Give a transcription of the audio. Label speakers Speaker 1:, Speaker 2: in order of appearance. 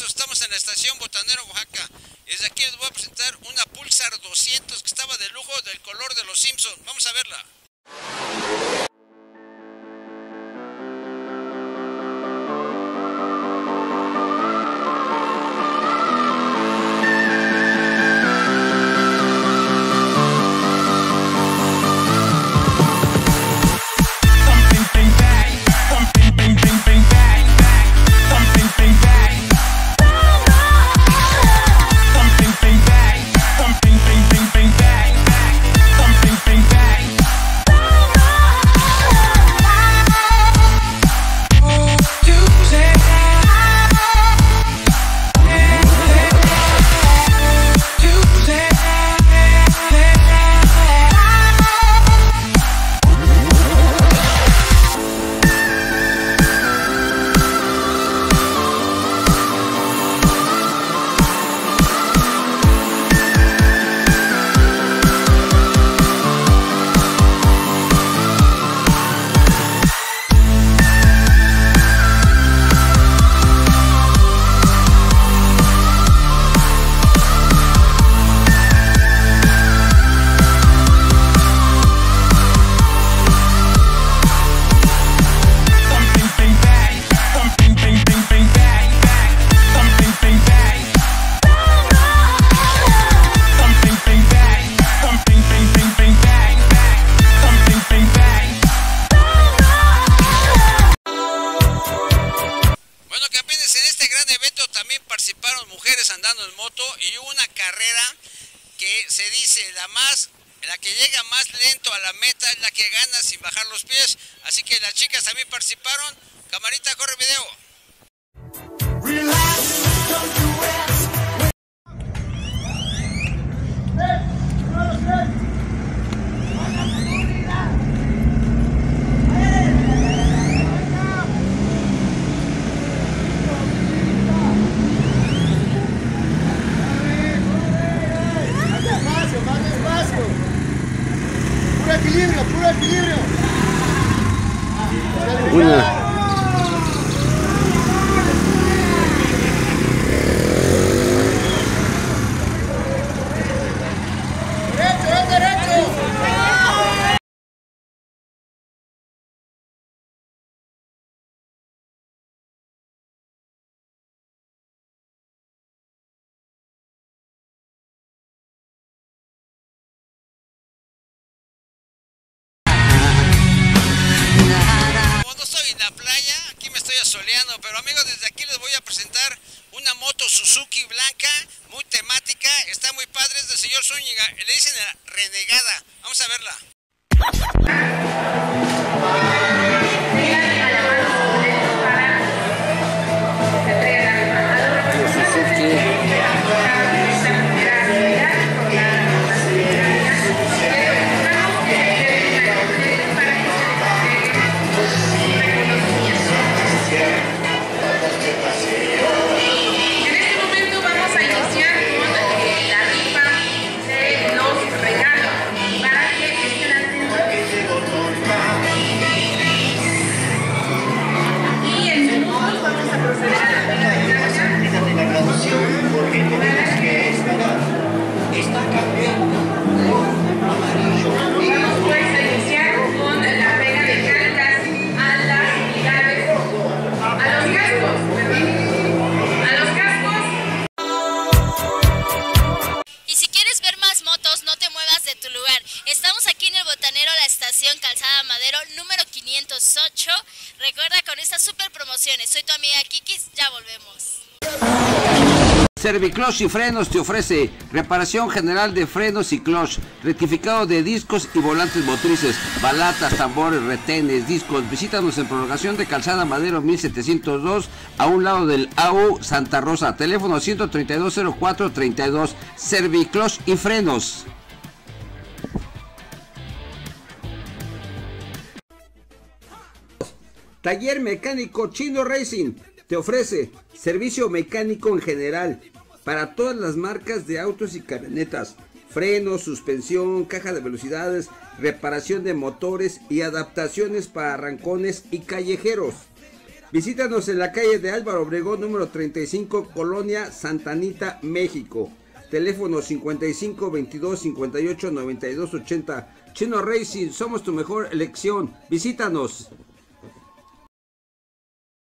Speaker 1: la estación Botanero Oaxaca. Desde aquí les voy a presentar una Pulsar 200 que estaba de lujo del color de los Simpsons. Vamos a verla. Se dice la más, la que llega más lento a la meta es la que gana sin bajar los pies. Así que las chicas también participaron. Camarita, corre video.
Speaker 2: Una.
Speaker 1: Pero amigos, desde aquí les voy a presentar una moto Suzuki blanca, muy temática, está muy padre, es del señor Zúñiga, le dicen la renegada. Vamos a verla.
Speaker 3: Estas super promociones. Soy tu amiga Kikis, ya volvemos.
Speaker 2: Servicloch y Frenos te ofrece reparación general de frenos y clutch, rectificado de discos y volantes motrices, balatas, tambores, retenes, discos. Visítanos en prolongación de Calzada Madero 1702 a un lado del AU Santa Rosa. Teléfono 1320432. Servicloch y Frenos. Taller Mecánico Chino Racing te ofrece servicio mecánico en general para todas las marcas de autos y camionetas, frenos, suspensión, caja de velocidades, reparación de motores y adaptaciones para arrancones y callejeros. Visítanos en la calle de Álvaro Obregón, número 35, Colonia Santanita, México. Teléfono 55 22 58 92 80. Chino Racing, somos tu mejor elección. Visítanos.